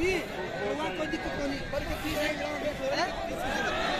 Ih, é não coisa de cocônia. Bora que eu fiz, né?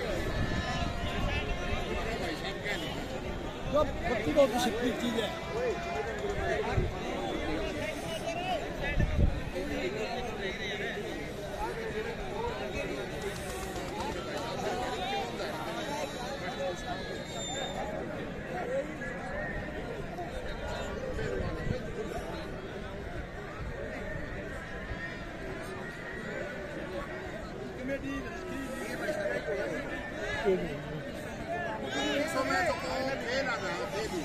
Yok.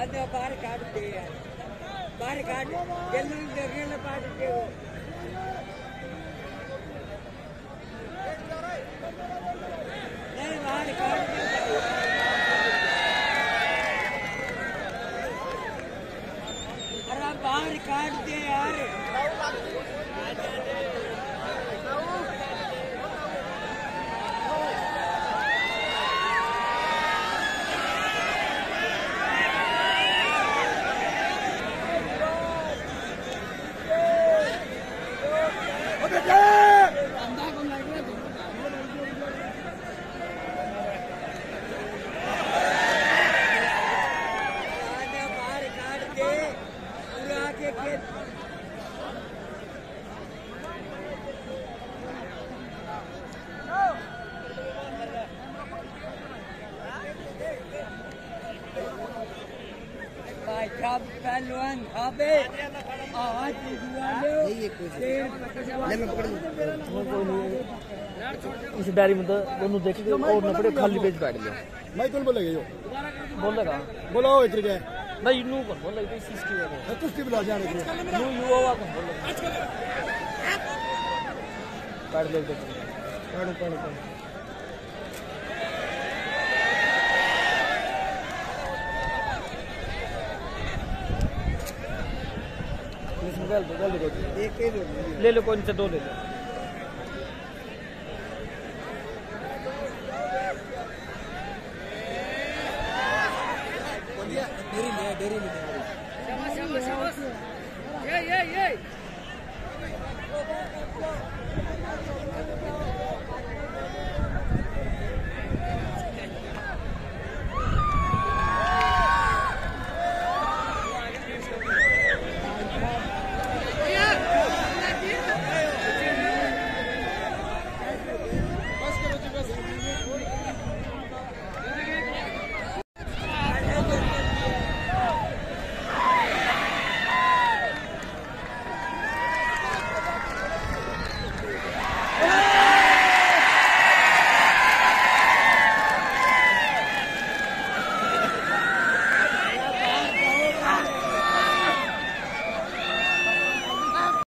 ಅದು ಬಾರಿ ಕಾಡುತ್ತೇವೆ ಬಾರಿ ಕಾಡು ಎಲ್ಲರೂ ಪಾಡುತ್ತೇವೆ ಬಾರಿ ಕಾಡುತ್ತೇವೆ यार काट दे यार आने बाहर काट दे पूरा के खेत भाई पहलवान खाबे आज ये मैं कोई इस डायरी में तो दोनों देख के और न पड़े खाली पेज बैठ गया। मैं कौन बोलेगा यो? बोलेगा बोलाओ इधर के। नहीं नू कौन बोलेगा इस चीज़ की वजह तुझ की बुला जाने के से नू युवा कौन बोलेगा काट ले देख। पढ़ो पढ़ो ले लो कौन से दो ले लो। डेरी ले डेरी ले